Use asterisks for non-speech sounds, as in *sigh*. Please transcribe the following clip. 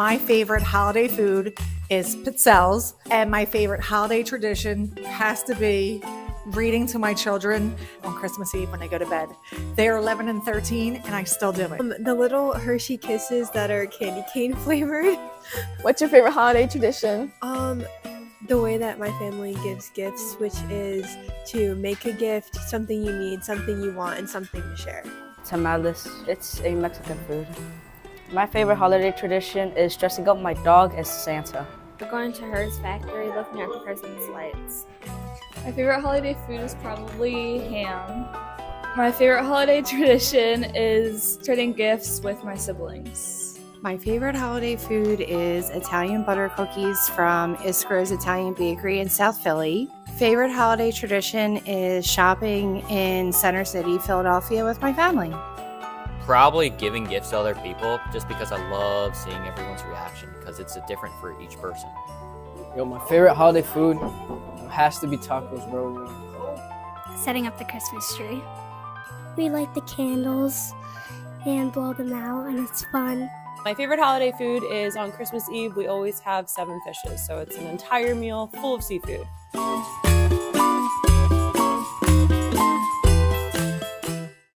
my favorite holiday food is pizzelles, and my favorite holiday tradition has to be reading to my children on Christmas Eve when they go to bed. They are 11 and 13, and I still do it. Um, the little Hershey Kisses that are candy cane *laughs* flavored. What's your favorite holiday tradition? Um, the way that my family gives gifts, which is to make a gift, something you need, something you want, and something to share. Tamales. It's a Mexican food. My favorite holiday tradition is dressing up my dog as Santa. We're going to Her's factory looking at the Christmas lights. My favorite holiday food is probably ham. My favorite holiday *laughs* tradition is trading gifts with my siblings. My favorite holiday food is Italian butter cookies from Isgro's Italian Bakery in South Philly. Favorite holiday tradition is shopping in Center City, Philadelphia with my family. Probably giving gifts to other people just because I love seeing everyone's reaction because it's a different for each person. Yo, my favorite holiday food has to be tacos, bro. Setting up the Christmas tree. We light the candles and blow them out, and it's fun. My favorite holiday food is on Christmas Eve, we always have seven fishes. So it's an entire meal full of seafood.